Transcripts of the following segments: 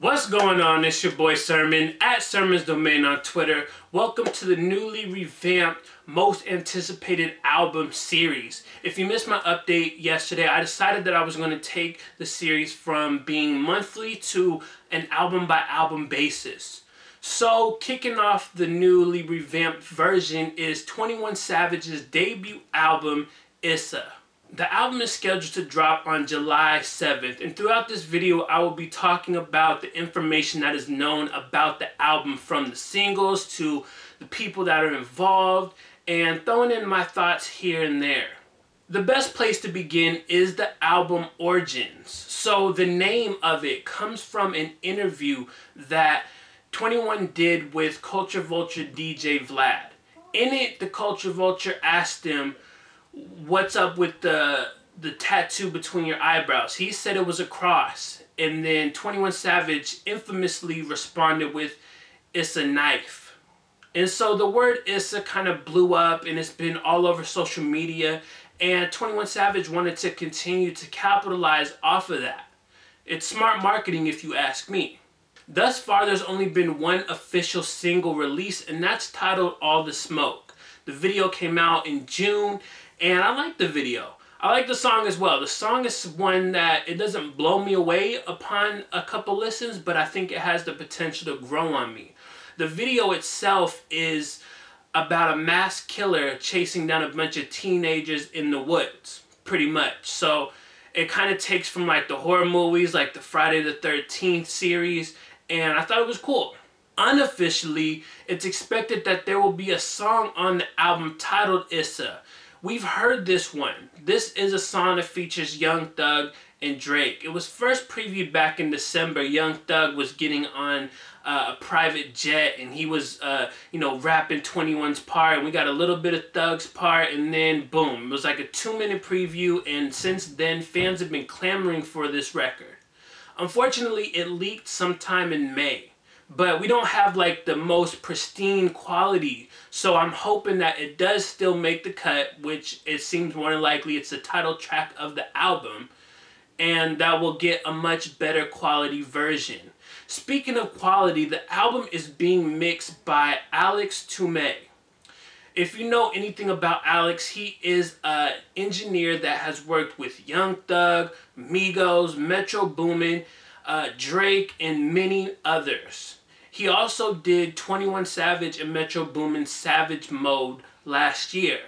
What's going on? It's your boy Sermon at Sermon's Domain on Twitter. Welcome to the newly revamped most anticipated album series. If you missed my update yesterday, I decided that I was going to take the series from being monthly to an album by album basis. So, kicking off the newly revamped version is 21 Savage's debut album, Issa. The album is scheduled to drop on July 7th, and throughout this video, I will be talking about the information that is known about the album from the singles to the people that are involved, and throwing in my thoughts here and there. The best place to begin is the album Origins. So the name of it comes from an interview that 21 did with Culture Vulture DJ Vlad. In it, the Culture Vulture asked him, what's up with the the tattoo between your eyebrows? He said it was a cross. And then 21 Savage infamously responded with, it's a knife. And so the word Issa kind of blew up and it's been all over social media. And 21 Savage wanted to continue to capitalize off of that. It's smart marketing if you ask me. Thus far, there's only been one official single release, and that's titled All the Smoke. The video came out in June, and I like the video. I like the song as well. The song is one that it doesn't blow me away upon a couple listens, but I think it has the potential to grow on me. The video itself is about a mass killer chasing down a bunch of teenagers in the woods, pretty much. So it kind of takes from like the horror movies, like the Friday the 13th series, and I thought it was cool. Unofficially, it's expected that there will be a song on the album titled Issa. We've heard this one. This is a song that features Young Thug and Drake. It was first previewed back in December. Young Thug was getting on uh, a private jet and he was, uh, you know, rapping 21's part. And we got a little bit of Thug's part and then boom. It was like a two minute preview and since then fans have been clamoring for this record. Unfortunately, it leaked sometime in May but we don't have like the most pristine quality. So I'm hoping that it does still make the cut, which it seems more than likely it's the title track of the album, and that will get a much better quality version. Speaking of quality, the album is being mixed by Alex Tumay. If you know anything about Alex, he is an engineer that has worked with Young Thug, Migos, Metro Boomin, uh, Drake, and many others. He also did 21 Savage and Metro Boomin Savage Mode last year.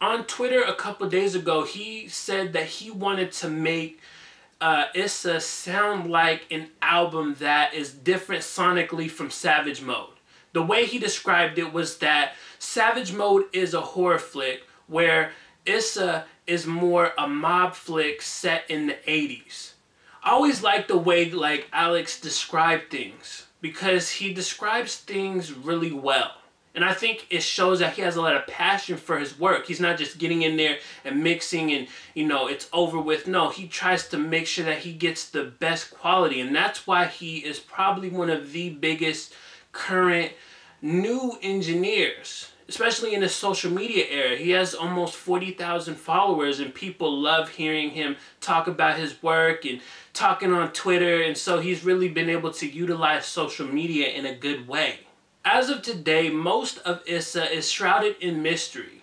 On Twitter a couple days ago, he said that he wanted to make uh, Issa sound like an album that is different sonically from Savage Mode. The way he described it was that Savage Mode is a horror flick where Issa is more a mob flick set in the 80s. I always like the way like Alex described things because he describes things really well. And I think it shows that he has a lot of passion for his work. He's not just getting in there and mixing and, you know, it's over with. No, he tries to make sure that he gets the best quality. And that's why he is probably one of the biggest current new engineers, especially in the social media era. He has almost 40,000 followers and people love hearing him talk about his work and talking on Twitter, and so he's really been able to utilize social media in a good way. As of today, most of Issa is shrouded in mystery.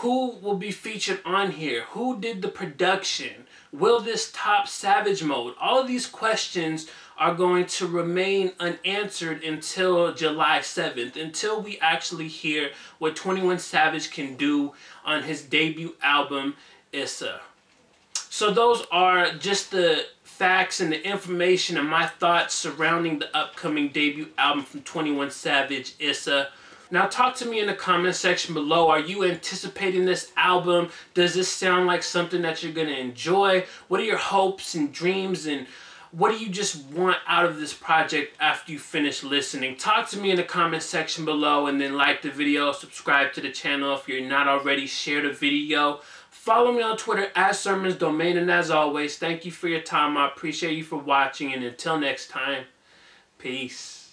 Who will be featured on here? Who did the production? Will this top Savage mode? All of these questions are going to remain unanswered until July 7th, until we actually hear what 21 Savage can do on his debut album, Issa. So those are just the facts and the information and my thoughts surrounding the upcoming debut album from 21 Savage, Issa. Now talk to me in the comment section below. Are you anticipating this album? Does this sound like something that you're going to enjoy? What are your hopes and dreams and what do you just want out of this project after you finish listening? Talk to me in the comment section below and then like the video, subscribe to the channel if you're not already, share the video. Follow me on Twitter at Sermons Domain. And as always, thank you for your time. I appreciate you for watching. And until next time, peace.